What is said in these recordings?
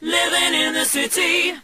living in the city.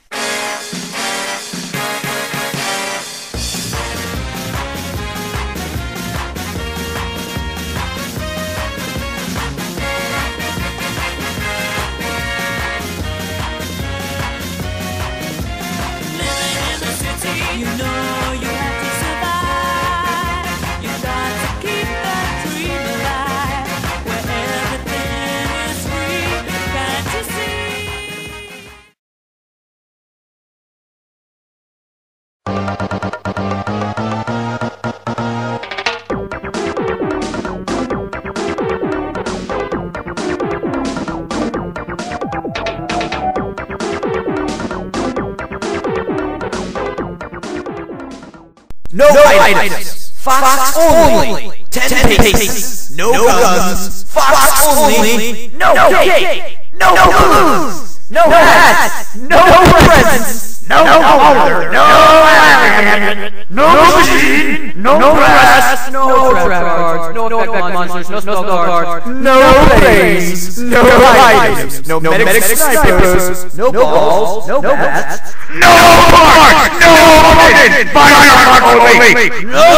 No, items. Fox, only. Ten, paces. No, guns. Fox, only. No, cake. No, booze. No hats. No, presents. No, altar. No advocate. No machine. No grass. No trap cards, no effect monsters, no spell cards. No planes. No items. No medic snipers. No balls. No bats. No park! No permission! Firearm only! No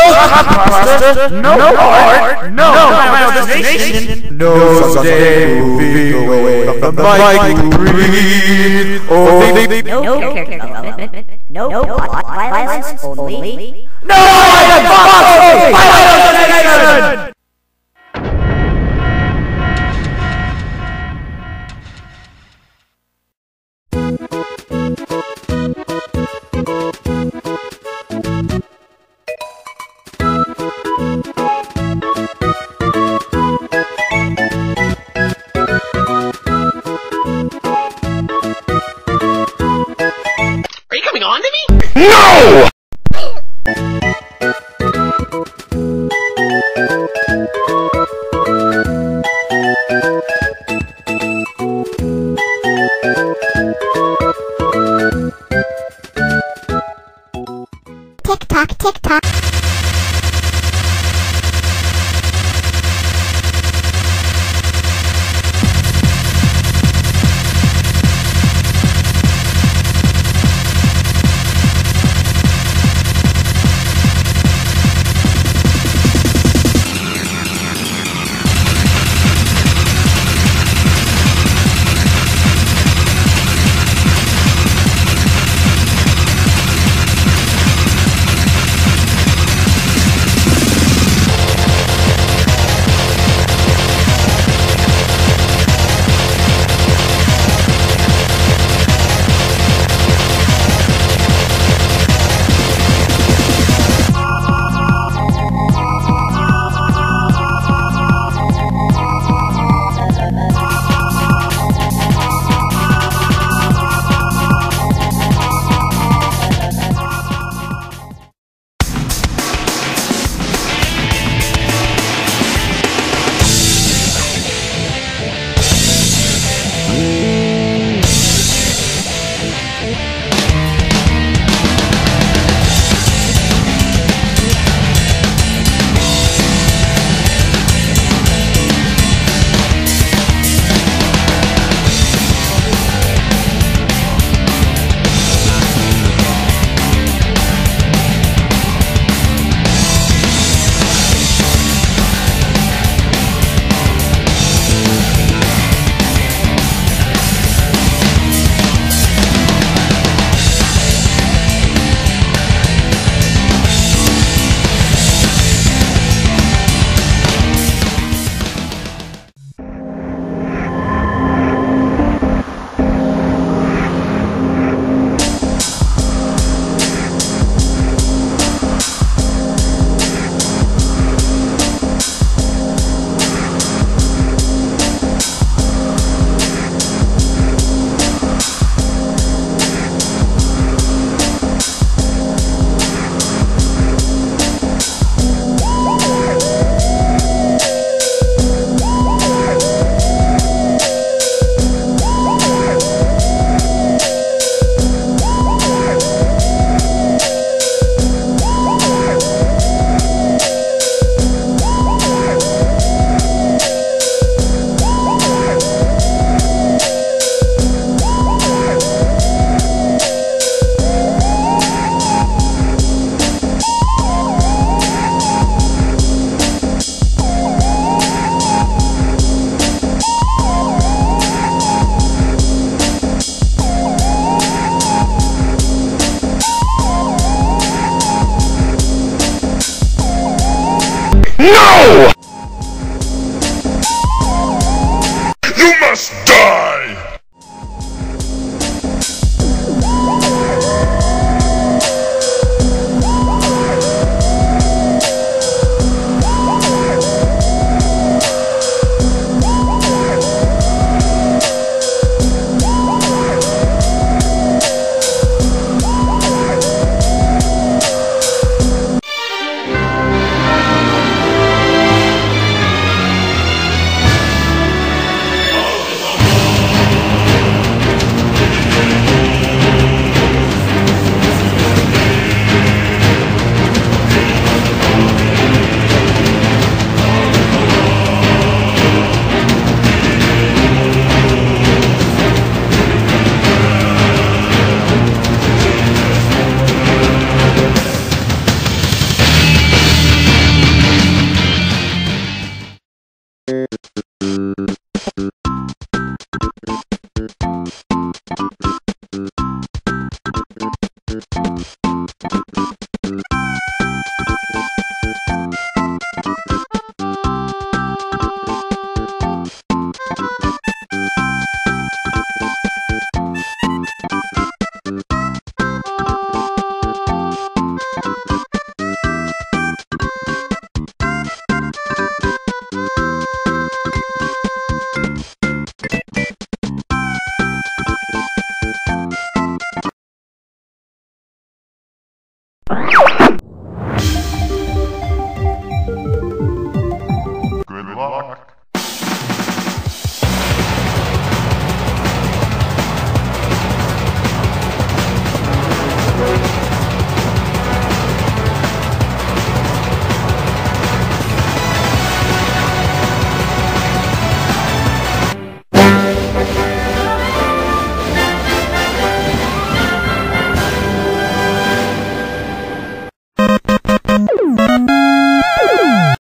pasta. No art. No final destination. No someday moving away from the mic breathe. Oh, No character development. No plot violence only. no item box. Final destination. Are you No! luck.